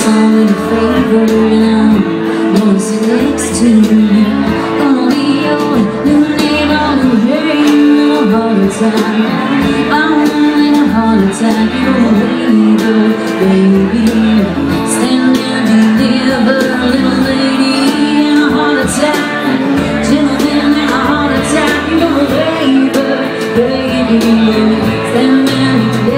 It's favor next to Gonna be your new name I'm hearing heart attack. I'm having a heart attack. You're baby, Stand and deliver Little lady in a heart attack. In a heart attack. You're baby. Stand and deliver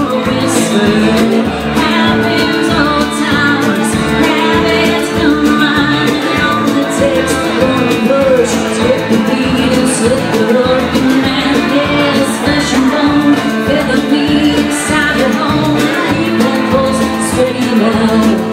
know